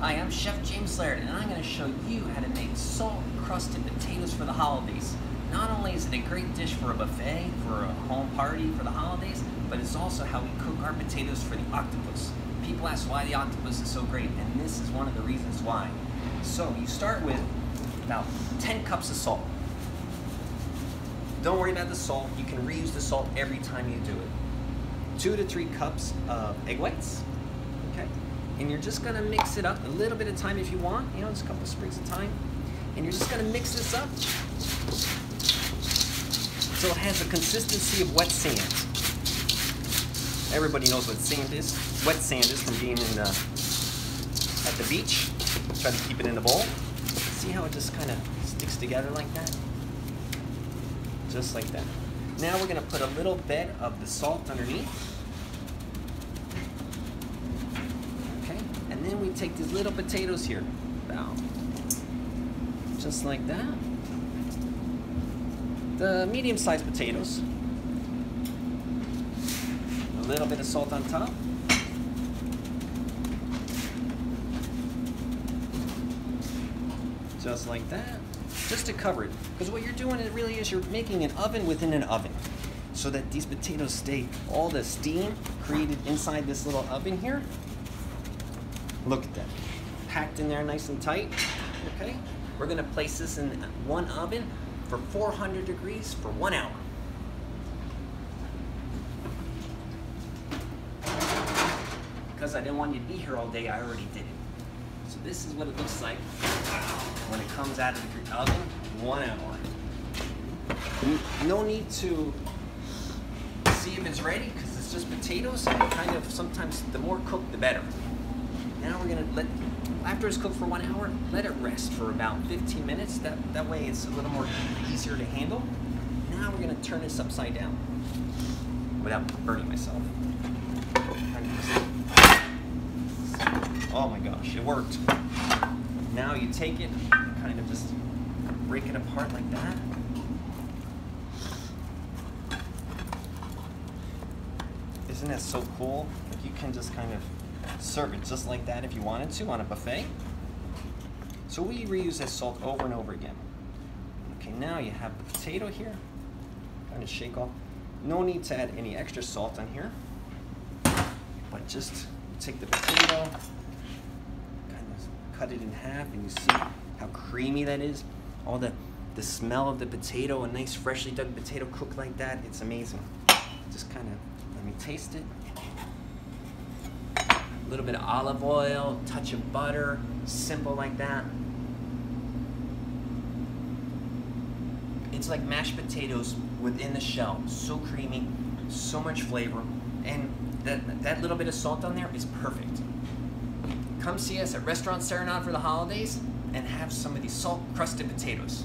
Hi, I'm Chef James Laird, and I'm going to show you how to make salt-crusted potatoes for the holidays. Not only is it a great dish for a buffet, for a home party, for the holidays, but it's also how we cook our potatoes for the octopus. People ask why the octopus is so great, and this is one of the reasons why. So you start with about 10 cups of salt. Don't worry about the salt, you can reuse the salt every time you do it. Two to three cups of egg whites, okay? And you're just gonna mix it up a little bit of thyme if you want, you know, just a couple of sprigs of thyme. And you're just gonna mix this up so it has the consistency of wet sand. Everybody knows what sand is. Wet sand is from being in the, at the beach. Try to keep it in the bowl. See how it just kind of sticks together like that? Just like that. Now we're gonna put a little bit of the salt underneath. Okay, and then we take these little potatoes here. About just like that the medium-sized potatoes. A little bit of salt on top. Just like that. Just to cover it. Because what you're doing it really is you're making an oven within an oven. So that these potatoes stay, all the steam created inside this little oven here. Look at that. Packed in there nice and tight. Okay? We're gonna place this in one oven for 400 degrees for one hour. Because I didn't want you to be here all day, I already did it. So this is what it looks like when it comes out of the oven, one hour. No need to see if it's ready because it's just potatoes and kind of sometimes the more cooked the better. Now we're gonna let after it's cooked for one hour, let it rest for about 15 minutes. That, that way it's a little more easier to handle. Now we're gonna turn this upside down without burning myself. Oh my gosh, it worked. Now you take it, kind of just break it apart like that. Isn't that so cool? Like you can just kind of serve it just like that if you wanted to on a buffet. So we reuse this salt over and over again. Okay, now you have the potato here. Kind of shake off. No need to add any extra salt on here. But just take the potato, kind of cut it in half, and you see how creamy that is. All the, the smell of the potato, a nice freshly dug potato cooked like that, it's amazing. Just kind of, let me taste it a little bit of olive oil, touch of butter, simple like that. It's like mashed potatoes within the shell. So creamy, so much flavor, and that, that little bit of salt on there is perfect. Come see us at Restaurant Serenade for the holidays and have some of these salt crusted potatoes.